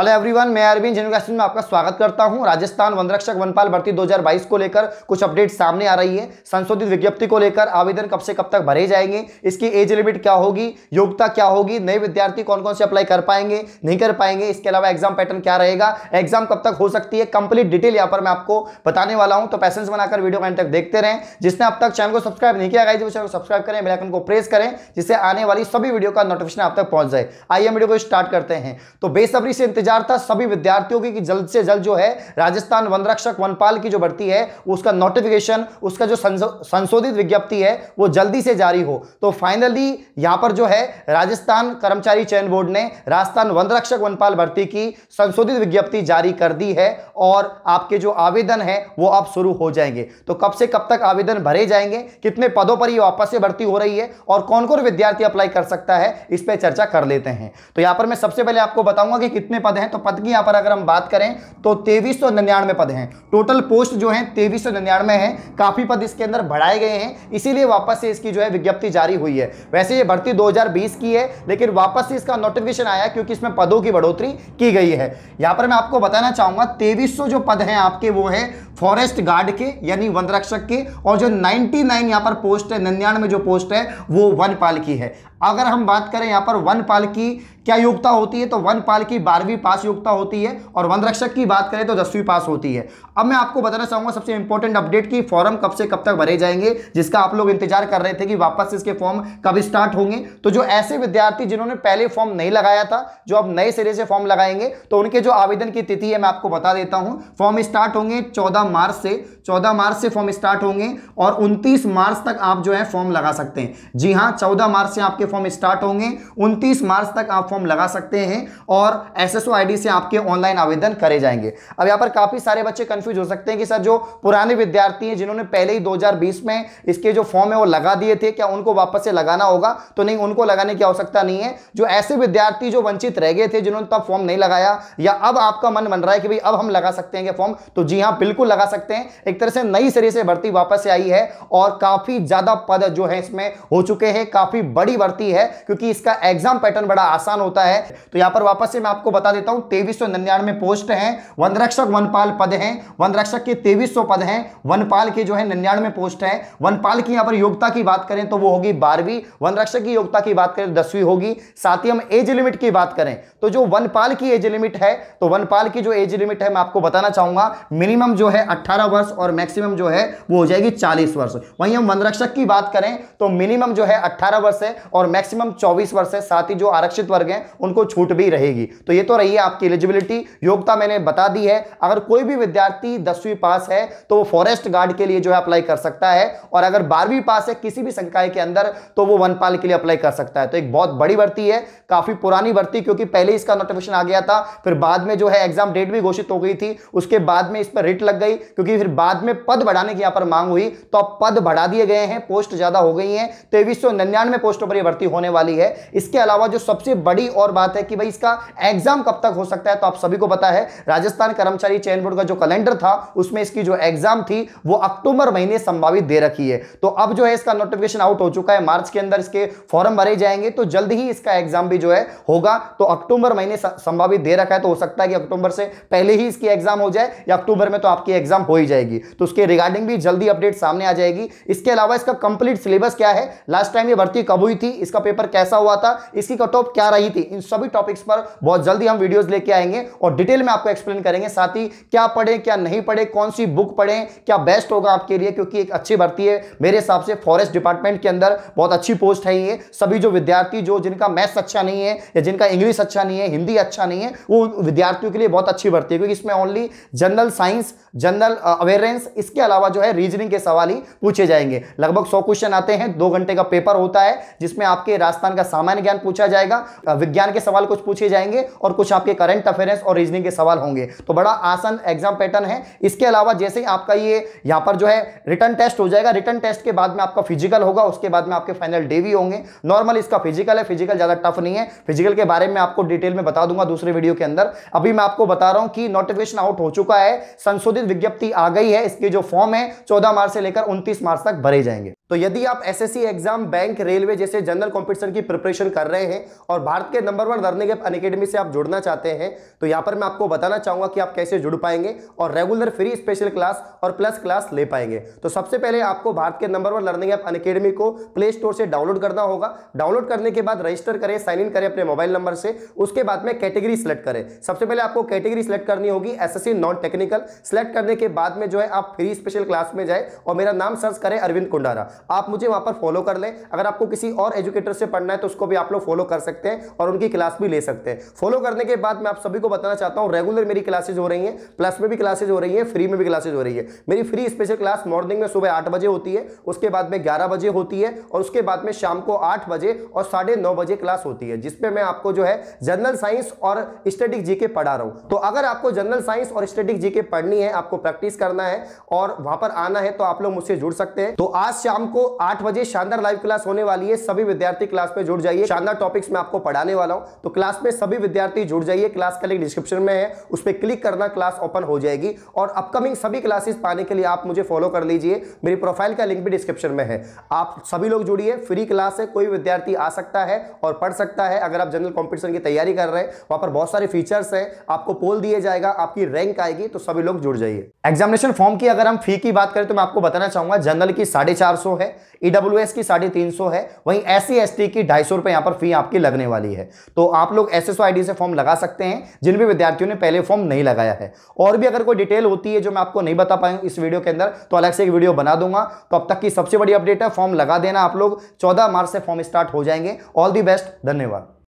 Hello everyone मैं Arvind general में आपका स्वागत करता हूँ। राजस्थान वनरक्षक वनपाल भर्ती 2022 को लेकर कुछ अपडेट सामने आ रही है। संशोधित विज्ञप्ति को लेकर आवेदन कब से कब तक भरे जाएँगे, इसकी एज लिमिट क्या होगी, योग्यता क्या होगी, नए विद्यार्थी कौन कौन से अप्लाई कर पाएँगे, नहीं कर पाएँगे, इसके अलावा एग्ज़ाम पैटर्न क्या रहेगा एग्ज़ाम कब तक हो सकती है कंप्लीट डिटेल यहाँ पर मैं आपको बताने वाला हूँ। तो पैसेंस बनाकर वीडियो एंड तक देखते रहें। जिसने अब तक चैनल को सब्सक्राइब नहीं किया गया चैनल को सब्सक्राइब करें बेलाइकन को प्रेस करें, जिससे आने वाली सभी वीडियो का नोटिफिकेशन आप तक पहुँच जाए। आइए वीडियो को स्टार्ट करते हैं। तो बेसब्री से इंतज़ार था सभी विद्यार्थियों की कि जल्द से जल्द जो है राजस्थान वनरक्षक वनपाल की जो भर्ती है, उसका नोटिफिकेशन उसका जो संशोधित विज्ञप्ति है, वो जल्दी से जारी हो। तो फाइनली यहाँ पर जो है राजस्थान कर्मचारी चयन बोर्ड ने राजस्थान वनरक्षक वनपाल भर्ती की संशोधित विज्ञप्ति जारी कर दी है और आपके जो आवेदन है, वो अब शुरू हो जाएँगे। तो कब से कब तक आवेदन भरे जाएँगे, कितने पदों पर ये वापस से भर्ती हो रही है और कौन कौन विद्यार्थी अप्लाई कर सकता है, इस पर चर्चा कर लेते हैं। तो यहाँ पर मैं सबसे पहले आपको बताऊँगा कि कितने पद हैं तो पद की यहाँ पर अगर हम बात करें तो तेईस पद हैं। टोटल पोस्ट जो है, तेईस है। काफ़ी पद इसके अंदर बढ़ाए गए हैं। इसीलिए वापस से इसकी जो है विज्ञप्ति जारी हुई है। वैसे ये भर्ती 2020 की है, लेकिन वापस से इसका नोटिफिकेशन आया क्योंकि इसमें पदों की बढ़ोतरी की गई है। यहाँ पर मैं आपको बताना चाहूँगा, तेईस जो पद हैं आपके, वो है फॉरेस्ट गार्ड के, यानी वन रक्षक के, और जो 99 यहाँ पर पोस्ट है, निन्यानवे जो पोस्ट है, वो वनपाल की है। अगर हम बात करें यहाँ पर वन पाल की क्या योग्यता होती है तो वन पाल की बारहवीं पास योग्यता होती है और वन रक्षक की बात करें तो दसवीं पास होती है। अब मैं आपको बताना चाहूँगा सबसे इंपॉर्टेंट अपडेट की फॉर्म कब से कब तक भरे जाएँगे, जिसका आप लोग इंतज़ार कर रहे थे कि वापस इसके फॉर्म कब स्टार्ट होंगे। तो जो ऐसे विद्यार्थी जिन्होंने पहले फॉर्म नहीं लगाया था, जो अब नए सिरे से फॉर्म लगाएँगे तो उनके जो आवेदन की तिथि है, मैं आपको बता देता हूँ। फॉर्म स्टार्ट होंगे चौदह मार्च से, चौदह मार्च से फॉर्म स्टार्ट होंगे और उनतीस मार्च तक आप जो है फॉर्म लगा सकते हैं। जी हाँ चौदह मार्च से आपके फॉर्म स्टार्ट होंगे, उनतीस मार्च तक आप फॉर्म लगा सकते हैं और एस एस से आपके ऑनलाइन आवेदन करे जाएँगे। अब यहाँ पर काफ़ी सारे बच्चे कंफ्यूज हो सकते हैं कि सर जो पुराने विद्यार्थी हैं, जिन्होंने पहले ही 2020 में इसके जो फॉर्म है, वो लगा दिए थे, क्या उनको वापस से लगाना होगा? तो नहीं, उनको लगाने की आवश्यकता नहीं है। जो ऐसे विद्यार्थी जो वंचित रह गए थे, जिन्होंने तब फॉर्म नहीं लगाया, या अब आपका मन बन रहा है कि भाई अब हम लगा सकते हैं फॉर्म तो जी हाँ बिल्कुल लगा सकते हैं। एक तरह से नई सिरे से भर्ती वापस से आई है और काफ़ी ज़्यादा पद जो है इसमें हो चुके हैं, काफ़ी बड़ी भर्ती है, क्योंकि इसका एग्ज़ाम पैटर्न बड़ा आसान होता है। तो यहाँ पर वापस से मैं आपको बता देता हूँ, तेईस सौ निन्यानवे पोस्ट हैं वनरक्षक वनपाल पद हैं वनरक्षक के तेईस पद हैं वनपाल के जो है निन्यानवे पोस्ट हैं। वनपाल की यहाँ पर योग्यता की बात करें तो वो होगी बारहवीं वनरक्षक की योग्यता की बात करें दसवीं होगी। साथ ही हम एज लिमिट की बात करें तो जो वनपाल की एज लिमिट है तो वनपाल की जो एज लिमिट है, मैं आपको बताना चाहूँगा मिनिमम जो है अट्ठारह वर्ष और मैक्सिमम जो है वो हो जाएगी चालीस वर्ष। वहीं हम वनरक्षक की बात करें तो मिनिमम जो है अट्ठारह वर्ष है और मैक्सिमम चौबीस वर्ष है। साथ ही जो आरक्षित वर्ग है, उनको छूट भी रहेगी। तो ये तो रही है आपकी एलिजिबिलिटी योग्यता मैंने बता दी है। अगर कोई भी विद्यार्थी दसवीं पास है तो वो फॉरेस्ट गार्ड के लिए जो है अप्लाई कर सकता है। और अगर बारहवीं पास है, किसी भी संकाय के अंदर तो वो वनपाल के लिए अप्लाई कर सकता है। तो एक बहुत बड़ी भर्ती है, काफ़ी पुरानी भर्ती, क्योंकि पहले इसका नोटिफिकेशन आ गया था। फिर बाद में जो है एग्ज़ाम डेट भी घोषित हो गई थी। उसके बाद में इस पर रिट लग गई, क्योंकि फिर बाद में पद बढ़ाने की यहाँ पर मांग हुई। तो अब पद बढ़ा दिए गए हैं पोस्ट ज़्यादा हो गई है। तेईस पोस्टों पर यह होने वाली है। इसके अलावा जो सबसे बड़ी और बात है कि भाई इसका एग्ज़ाम कब तक हो सकता है तो आप सभी को पता है, राजस्थान कर्मचारी चयन बोर्ड का जो कैलेंडर था, उसमें इसकी जो एग्ज़ाम थी, वो अक्टूबर महीने संभावित दे रखी है। तो अब जो है इसका नोटिफिकेशन आउट हो चुका है, मार्च के अंदर इसके फॉर्म भरे जाएँगे तो जल्द ही इसका एग्ज़ाम भी जो है होगा। तो अक्टूबर महीने संभावित दे रखा है तो हो सकता है कि अक्टूबर से पहले ही इसकी एग्ज़ाम हो जाए, या अक्टूबर में तो आपकी एग्ज़ाम हो ही जाएगी। तो उसके रिगार्डिंग भी जल्दी अपडेट सामने आ जाएगी। इसके अलावा इसका कंप्लीट सिलेबस क्या है? लास्ट टाइम ये भर्ती कब हुई थी? इसका पेपर कैसा हुआ था, इसकी कट ऑफ़ क्या रही थी, इन सभी टॉपिक्स पर बहुत जल्दी हम वीडियोस लेके आएँगे और डिटेल में आपको एक्सप्लेन करेंगे, साथ ही क्या पढ़े, क्या नहीं पढ़े, कौन सी बुक पढ़े, क्या बेस्ट होगा आपके लिए, क्योंकि एक अच्छी भर्ती है। मेरे हिसाब से फॉरेस्ट डिपार्टमेंट के अंदर बहुत अच्छी पोस्ट है ये। सभी जो विद्यार्थी, जो जिनका मैथ्स अच्छा नहीं है, या जिनका इंग्लिश अच्छा नहीं है हिंदी अच्छा नहीं है, वो विद्यार्थियों के लिए बहुत अच्छी भर्ती है, क्योंकि इसमें only general science general awareness इसके अलावा जो है रीजनिंग के सवाल ही पूछे जाएँगे। लगभग सौ क्वेश्चन आते हैं, दो घंटे का पेपर होता है, जिसमें आपके राजस्थान का सामान्य ज्ञान पूछा जाएगा विज्ञान के सवाल कुछ पूछे जाएँगे और कुछ आपके करंट अफेयर्स और रीजनिंग के सवाल होंगे। तो बड़ा आसान एग्ज़ाम पैटर्न है। इसके अलावा जैसे ही आपका ये यहाँ पर जो है रिटर्न टेस्ट हो जाएगा। रिटर्न टेस्ट के बाद में आपका फ़िज़िकल होगा, उसके बाद में आपके फाइनल डे भी होंगे। नॉर्मल इसका फ़िज़िकल है फ़िज़िकल ज़्यादा टफ नहीं है। फ़िज़िकल के बारे में आपको डिटेल में बता दूँगा दूसरे वीडियो के अंदर। अभी मैं आपको बता रहा हूँ कि नोटिफिकेशन आउट हो चुका है, संशोधित विज्ञप्ति आ गई है, इसके जो फॉर्म है, चौदह मार्च से लेकर उनतीस मार्च तक भरे जाएँगे। तो यदि आप एसएससी एग्ज़ाम बैंक रेलवे जैसे जनरल कॉम्पिटिशन की प्रिपरेशन कर रहे हैं और भारत के number one learning app academy से आप जुड़ना चाहते हैं तो यहाँ पर मैं आपको बताना चाहूँगा कि आप कैसे जुड़ पाएँगे और रेगुलर फ्री स्पेशल क्लास और प्लस क्लास ले पाएँगे। तो सबसे पहले आपको भारत के number one learning app academy को प्ले स्टोर से डाउनलोड करना होगा। डाउनलोड करने के बाद रजिस्टर करें साइन इन करें अपने मोबाइल नंबर से। उसके बाद में कैटेगरी सिलेक्ट करें। सबसे पहले आपको कैटेगरी सिलेक्ट करनी होगी एसएससी नॉन टेक्निकल सिलेक्ट करने के बाद में जो है आप फ्री स्पेशल क्लास में जाए और मेरा नाम सर्च करें अरविंद कुंडारा। आप मुझे वहाँ पर फॉलो कर लें। अगर आपको किसी और एजुकेटर से पढ़ना है तो उसको भी आप लोग फॉलो कर सकते हैं और उनकी क्लास भी ले सकते हैं। फॉलो करने के बाद मैं आप सभी को बताना चाहता हूँ रेगुलर मेरी क्लासेज हो रही हैं प्लस में भी क्लासेज हो रही है फ्री में भी क्लासेज हो रही है। मेरी फ्री स्पेशल क्लास मॉर्निंग में सुबह आठ बजे होती है, उसके बाद में ग्यारह बजे होती है और उसके बाद में शाम को आठ बजे और साढ़े नौ बजे क्लास होती है जिसपे मैं आपको जो है जनरल साइंस और स्टेटिक जीके पढ़ा रहा हूँ। तो अगर आपको जनरल साइंस और स्टेटिक जीके पढ़नी है, आपको प्रैक्टिस करना है और वहाँ पर आना है तो आप लोग मुझसे जुड़ सकते हैं। तो आज शाम को आठ बजे शानदार लाइव क्लास होने वाली है। सभी विद्यार्थी क्लास में जुड़ जाइए। शानदार टॉपिक्स में आपको पढ़ाने वाला हूँ। तो क्लास में सभी विद्यार्थी जुड़ जाइए। क्लास का लिंक डिस्क्रिप्शन में है। उस पर क्लिक करना क्लास ओपन हो जाएगी। और अपकमिंग सभी क्लासेस पाने के लिए आप मुझे फॉलो कर लीजिए। मेरी प्रोफ़ाइल का लिंक भी डिस्क्रिप्शन में है। आप सभी लोग जुड़िए। फ्री क्लास है। कोई विद्यार्थी आ सकता है और पढ़ सकता है। अगर आप जनरल कॉम्पिटिशन की तैयारी कर रहे हैं, वहाँ पर बहुत सारे फीचर्स हैं। आपको पोल दिए जाएगा। आपकी रैंक आएगी। तो सभी लोग जुड़ जाइए। एग्जामिनेशन फॉर्म की अगर हम फ़ी की बात करें तो मैं आपको बताना चाहूँगा। जनरल की साढ़े चार सौ है ईडब्ल्यूएस की साढ़े तीन सौ है, वहीं एस सी की ढाई सौ रुपये यहाँ पर फ़ी आपकी लगने वाली है। तो आप लोग एस एस से फॉर्म लगा सकते हैं, जिन भी विद्यार्थियों ने पहले फॉर्म नहीं लगाया है। और भी अगर कोई डिटेल होती है जो मैं आपको नहीं बता पाऊँ इस वीडियो के अंदर तो अलग से एक वीडियो बना दूँगा। तो अब तक की सबसे बड़ी अपडेट है फॉर्म लगा देना आप लोग। चौदह मार्च से फॉर्म स्टार्ट हो जाएँगे। ऑल दी बेस्ट धन्यवाद।